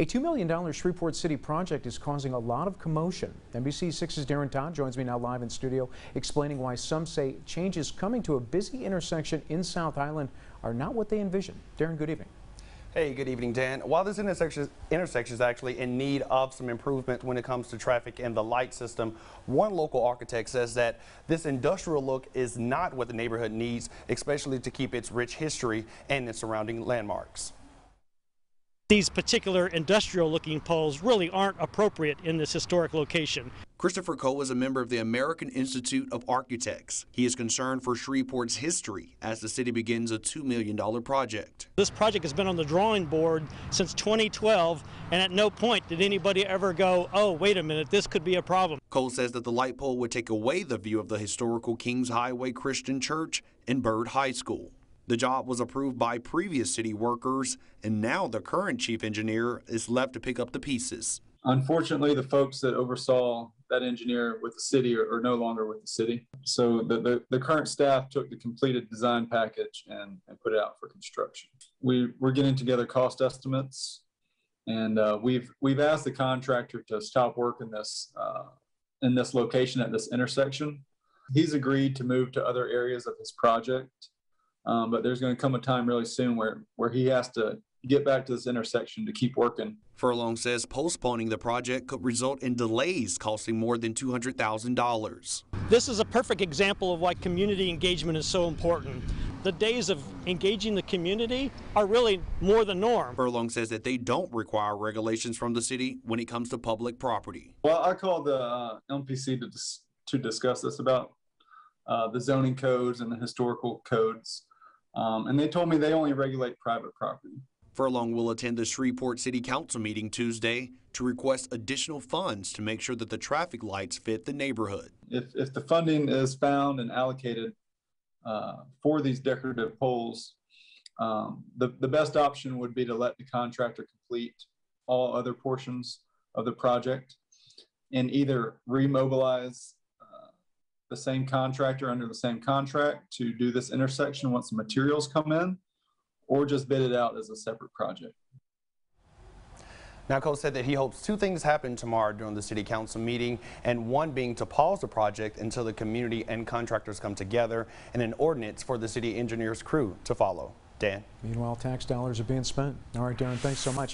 A $2 million Shreveport City project is causing a lot of commotion. NBC 6's Darren Todd joins me now live in studio explaining why some say changes coming to a busy intersection in South Island are not what they envisioned. Darren, good evening. Hey, good evening, Dan. While this intersection, intersection is actually in need of some improvement when it comes to traffic and the light system, one local architect says that this industrial look is not what the neighborhood needs, especially to keep its rich history and its surrounding landmarks these particular industrial looking poles really aren't appropriate in this historic location. Christopher Cole is a member of the American Institute of Architects. He is concerned for Shreveport's history as the city begins a $2 million project. This project has been on the drawing board since 2012, and at no point did anybody ever go, oh, wait a minute, this could be a problem. Cole says that the light pole would take away the view of the historical Kings Highway Christian Church and Byrd High School. The job was approved by previous city workers, and now the current chief engineer is left to pick up the pieces. Unfortunately, the folks that oversaw that engineer with the city are, are no longer with the city. So the, the, the, current staff took the completed design package and, and put it out for construction. We, we're getting together cost estimates, and uh, we've, we've asked the contractor to stop work in this, uh, in this location at this intersection. He's agreed to move to other areas of his project um, but there's going to come a time really soon where where he has to get back to this intersection to keep working. Furlong says postponing the project could result in delays costing more than $200,000. This is a perfect example of why community engagement is so important. The days of engaging the community are really more the norm. Furlong says that they don't require regulations from the city when it comes to public property. Well, I called the uh, MPC to, dis to discuss this about uh, the zoning codes and the historical codes. Um, and they told me they only regulate private property. Furlong will attend the Shreveport City Council meeting Tuesday to request additional funds to make sure that the traffic lights fit the neighborhood. If, if the funding is found and allocated uh, for these decorative poles, um, the, the best option would be to let the contractor complete all other portions of the project and either remobilize the same contractor under the same contract to do this intersection once the materials come in, or just bid it out as a separate project. Now, Cole said that he hopes two things happen tomorrow during the city council meeting, and one being to pause the project until the community and contractors come together, and an ordinance for the city engineer's crew to follow. Dan? Meanwhile, tax dollars are being spent. All right, Darren, thanks so much.